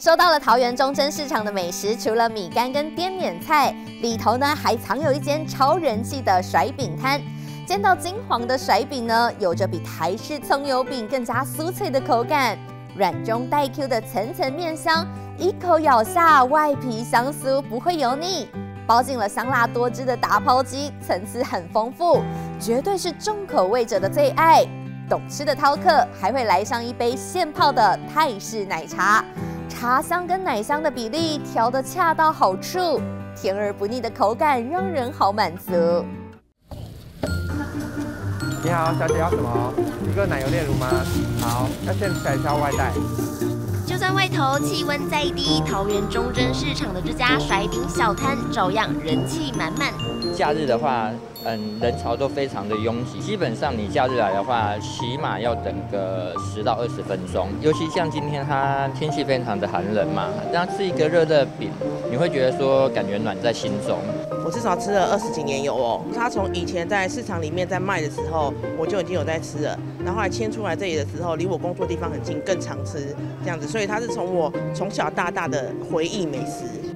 收到了桃园中正市场的美食，除了米干跟滇缅菜，里头呢还藏有一间超人气的甩饼摊。煎到金黄的甩饼呢，有着比台式葱油饼更加酥脆的口感，软中带 Q 的层层面香，一口咬下，外皮香酥，不会油腻。包进了香辣多汁的打抛鸡，层次很丰富，绝对是重口味者的最爱。懂吃的饕客还会来上一杯现泡的泰式奶茶。茶香跟奶香的比例调得恰到好处，甜而不腻的口感让人好满足。你好，小姐要什么？一个奶油炼乳吗？好，那现采销外带。就算外头气温再低，桃园中正市场的这家甩饼小摊照样人气满满。假日的话。嗯，人潮都非常的拥挤，基本上你假日来的话，起码要等个十到二十分钟。尤其像今天它天气非常的寒冷嘛，这样吃一个热热饼，你会觉得说感觉暖在心中。我至少吃了二十几年油哦，它从以前在市场里面在卖的时候，我就已经有在吃了。然后后来迁出来这里的时候，离我工作地方很近，更常吃这样子，所以它是从我从小到大的回忆美食。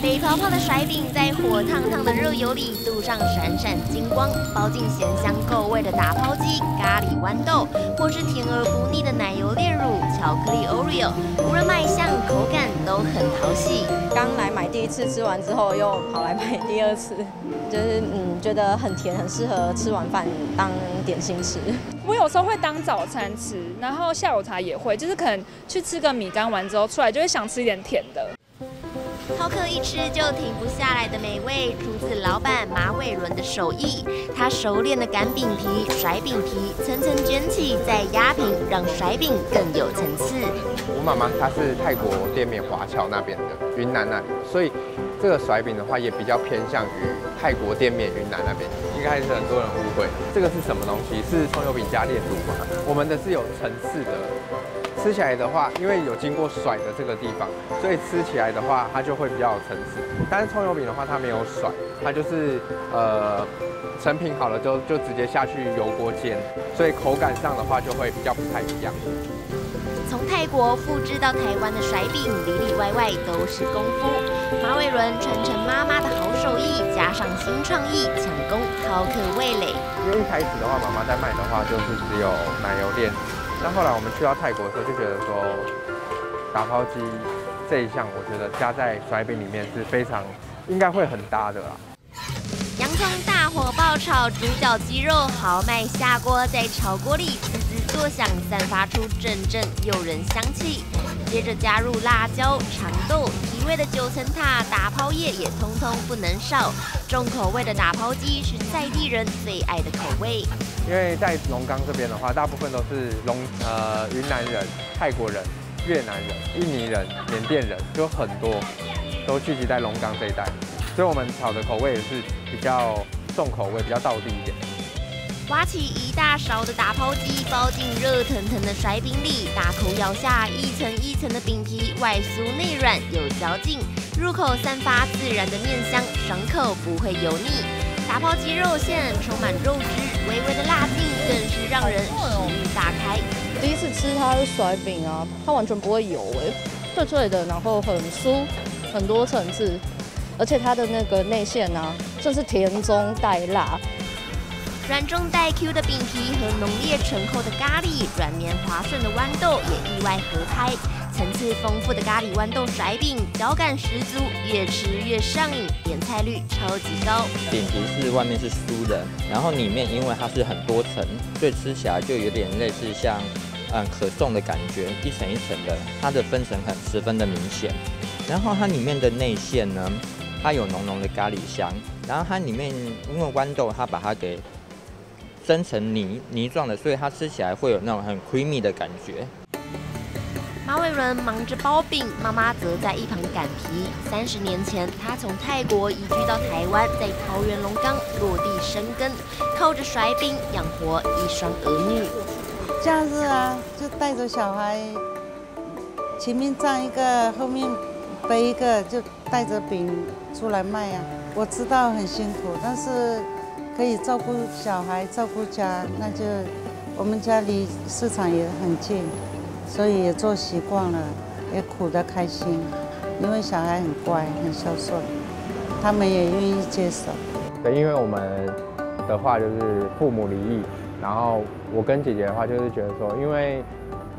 肥泡泡的甩饼在火烫烫的热油里镀上闪闪金光，包进咸香够味的打抛鸡、咖喱豌豆，或是甜而不腻的奶油炼乳、巧克力 Oreo，无论卖相、口感都很讨喜。刚来买第一次，吃完之后又跑来买第二次，就是嗯觉得很甜，很适合吃完饭当点心吃。我有时候会当早餐吃，然后下午茶也会，就是可能去吃个米干完之后出来就会想吃一点甜的。饕客一吃就停不下来的美味，出自老板马伟伦的手艺。他熟练的擀饼皮、甩饼皮，层层卷起再压平，让甩饼更有层次。我妈妈她是泰国滇缅华侨那边的，云南那里，所以这个甩饼的话也比较偏向于泰国滇缅云南那边。一开始很多人误会，这个是什么东西？是葱油饼加炼乳吗？我们的是有层次的。吃起来的话，因为有经过甩的这个地方，所以吃起来的话，它就会比较有层次。但是葱油饼的话，它没有甩，它就是呃成品好了就就直接下去油锅煎，所以口感上的话就会比较不太一样。从泰国复制到台湾的甩饼，里里外外都是功夫。马伟伦传承妈妈的好手艺，加上新创意，抢攻饕客味蕾。因为一开始的话，妈妈在卖的话，就是只有奶油店。那后来我们去到泰国的时候，就觉得说打抛鸡这一项，我觉得加在甩饼里面是非常应该会很搭的啦。洋葱大火爆炒猪脚鸡肉，豪迈下锅，在炒锅里滋滋作响，散发出阵阵诱人香气。接着加入辣椒、长豆，提味的九层塔、打抛叶也通通不能少。重口味的打抛鸡是在地人最爱的口味。因为在龙岗这边的话，大部分都是龙呃云南人、泰国人、越南人、印尼人、缅甸人，就很多都聚集在龙岗这一带，所以我们炒的口味也是比较重口味，比较道地一点。挖起一大勺的打抛鸡，包进热腾腾的甩饼里，大口咬下，一层一层的饼皮，外酥内软，有嚼劲，入口散发自然的面香，爽口不会油腻。打泡鸡肉馅充满肉汁，微微的辣劲更是让人食欲大开。第一次吃它的甩饼啊，它完全不会油哎，脆脆的，然后很酥，很多层次，而且它的那个内馅呢，正是甜中带辣，软中带 Q 的饼皮和浓烈醇厚的咖喱，软绵滑顺的豌豆也意外合拍。层次丰富的咖喱豌豆甩饼，嚼感十足，越吃越上瘾，点菜率超级高。饼皮是外面是酥的，然后里面因为它是很多层，所以吃起来就有点类似像嗯可颂的感觉，一层一层的，它的分层很十分的明显。然后它里面的内馅呢，它有浓浓的咖喱香，然后它里面因为豌豆它把它给蒸成泥泥状的，所以它吃起来会有那种很 creamy 的感觉。马伟伦忙着包饼，妈妈则在一旁擀皮。三十年前，他从泰国移居到台湾，在桃园龙岗落地生根，靠着甩饼养活一双儿女。假日啊，就带着小孩，前面站一个，后面背一个，就带着饼出来卖啊。我知道很辛苦，但是可以照顾小孩，照顾家，那就我们家离市场也很近。所以也做习惯了，也苦得开心，因为小孩很乖很孝顺，他们也愿意接受。对，因为我们的话就是父母离异，然后我跟姐姐的话就是觉得说，因为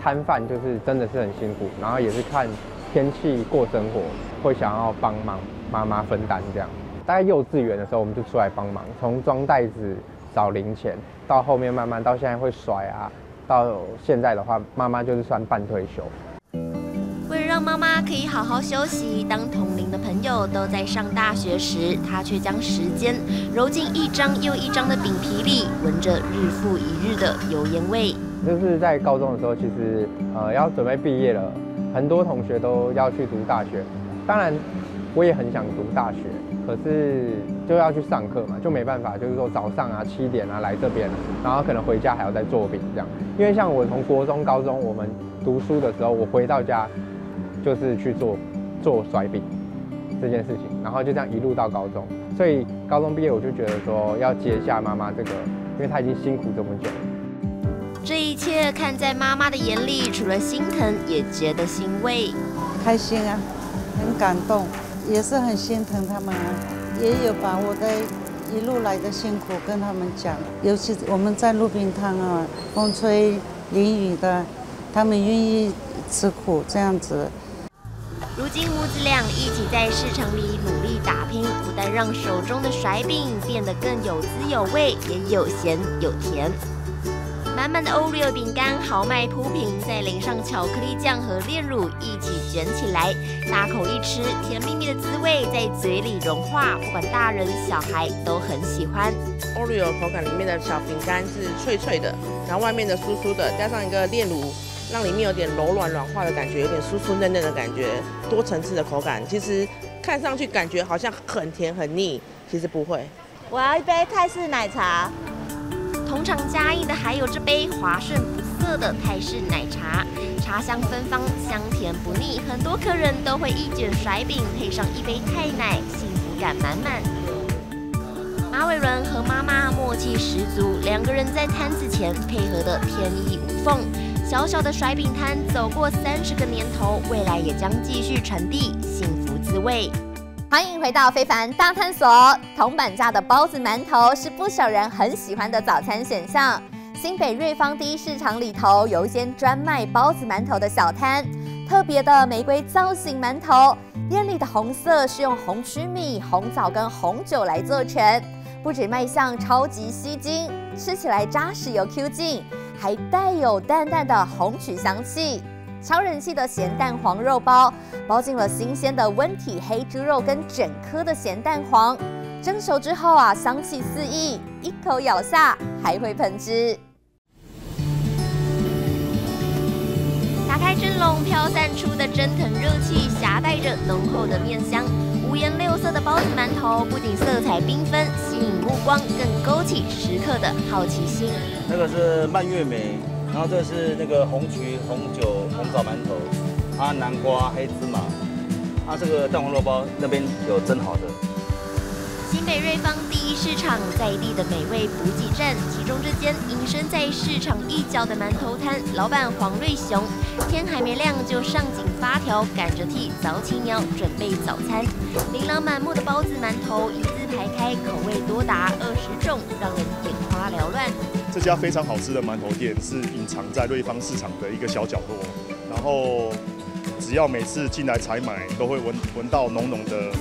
摊贩就是真的是很辛苦，然后也是看天气过生活，会想要帮忙妈妈分担这样。大概幼稚园的时候我们就出来帮忙，从装袋子、找零钱，到后面慢慢到现在会甩啊，到现在的话，妈妈就是算半退休。为了让妈妈可以好好休息，当同龄的朋友都在上大学时，她却将时间揉进一张又一张的饼皮里，闻着日复一日的油烟味。就是在高中的时候，其实呃要准备毕业了，很多同学都要去读大学。当然，我也很想读大学，可是就要去上课嘛，就没办法，就是说早上啊七点啊来这边，然后可能回家还要再做饼这样。因为像我从国中、高中我们读书的时候，我回到家就是去做做甩饼这件事情，然后就这样一路到高中。所以高中毕业我就觉得说要接下妈妈这个，因为她已经辛苦这么久了。这一切看在妈妈的眼里，除了心疼，也觉得欣慰。开心啊，很感动，也是很心疼他们，也有把我的一路来的辛苦跟他们讲。尤其我们在路边摊啊，风吹淋雨的，他们愿意吃苦这样子。如今母子俩一起在市场里努力打拼，不但让手中的甩饼变得更有滋有味，也有咸有甜。满满的 Oreo 饼干豪迈铺平，再淋上巧克力酱和炼乳，一起卷起来，大口一吃，甜蜜蜜的滋味在嘴里融化，不管大人小孩都很喜欢。Oreo 口感里面的小饼干是脆脆的，然后外面的酥酥的，加上一个炼乳，让里面有点柔软软化的感觉，有点酥酥嫩嫩的感觉，多层次的口感，其实看上去感觉好像很甜很腻，其实不会。我要一杯泰式奶茶。同场加映的还有这杯滑顺不涩的泰式奶茶，茶香芬芳，香甜不腻。很多客人都会一卷甩饼配上一杯泰奶，幸福感满满。马伟伦和妈妈默契十足，两个人在摊子前配合的天衣无缝。小小的甩饼摊走过三十个年头，未来也将继续传递幸福滋味。欢迎回到非凡大探索。铜板价的包子、馒头是不少人很喜欢的早餐选项。新北瑞芳第一市场里头有一间专卖包子、馒头的小摊，特别的玫瑰造型馒头，艳丽的红色是用红曲米、红枣跟红酒来做成，不止卖相超级吸睛，吃起来扎实又 Q 劲，还带有淡淡的红曲香气。超人气的咸蛋黄肉包，包进了新鲜的温体黑猪肉跟整颗的咸蛋黄，蒸熟之后啊，香气四溢，一口咬下还会喷汁。打开蒸笼，飘散出的蒸腾热气，夹带着浓厚的面香。五颜六色的包子馒头，不仅色彩缤纷，吸引目光，更勾起食客的好奇心。那个是蔓越莓。然后这是那个红曲、红酒、红枣馒头，啊南瓜、黑芝麻，啊这个蛋黄肉包那边有蒸好的。新北瑞芳第一市场在地的美味补给站，其中这间隐身在市场一角的馒头摊，老板黄瑞雄，天还没亮就上紧发条，赶着替早起鸟准备早餐。琳琅满目的包子、馒头一字排开，口味多达二十种，让人眼花缭乱。这家非常好吃的馒头店是隐藏在瑞芳市场的一个小角落，然后只要每次进来采买，都会闻闻到浓浓的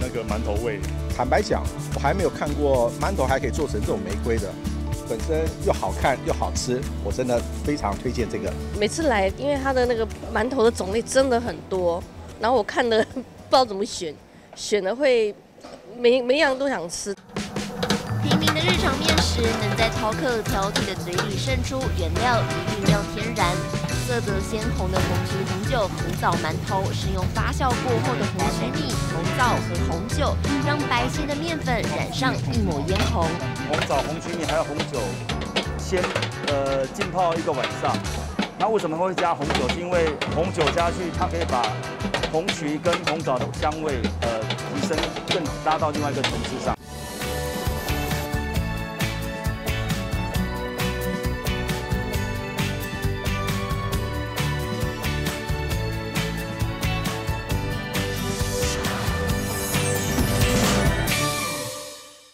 那个馒头味。坦白讲，我还没有看过馒头还可以做成这种玫瑰的，本身又好看又好吃，我真的非常推荐这个。每次来，因为它的那个馒头的种类真的很多，然后我看的 不知道怎么选，选的会每每样都想吃。是，能在饕客挑剔的嘴里渗出，原料一定要天然。色泽鲜红的红曲红酒红枣馒头，使用发酵过后的红曲米、红枣和红酒，让白皙的面粉染上一抹嫣红。红枣、红曲米还有红酒，先呃浸泡一个晚上。那为什么会加红酒？是因为红酒加去，它可以把红曲跟红枣的香味呃提升，更拉到另外一个层次上。